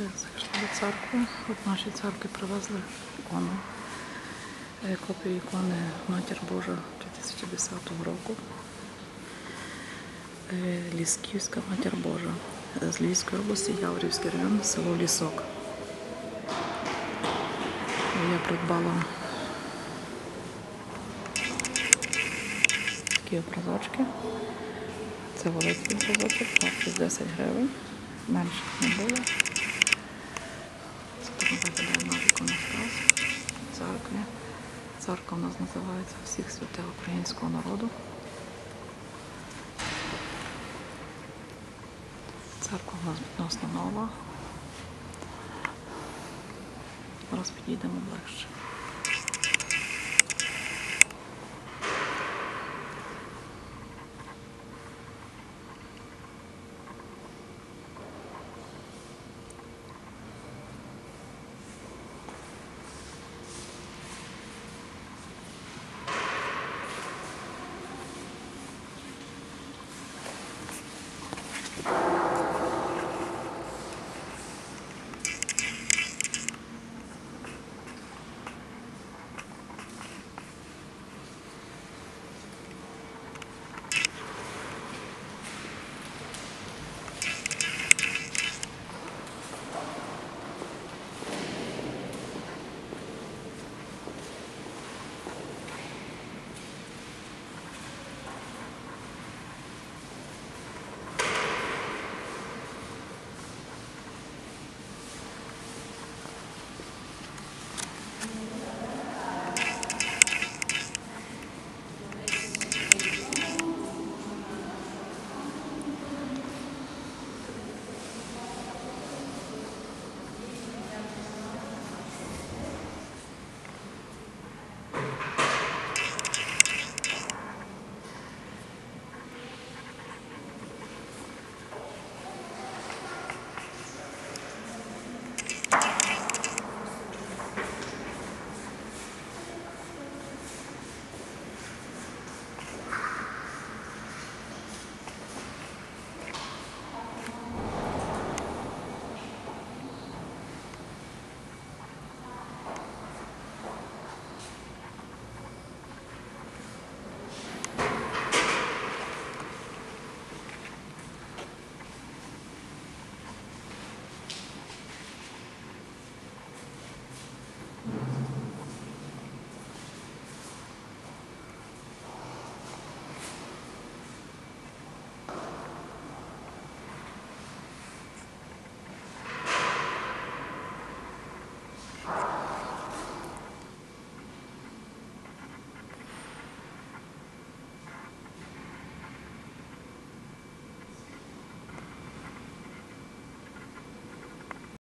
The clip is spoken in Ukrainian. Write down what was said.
Зайшли до. От наші церкви привезли ікону. Е, Копію ікони Матір Божа 2010 року. Е, Лісківська Матір Божа. З Львівської області, Яворівський район, село Лісок. Я придбала такі образочки. Це великий образочок, 10 гривень. Менше не було. Церква у нас називається Всіх святих українського народу. Церква у нас відносно нова. Зараз підійдемо ближче.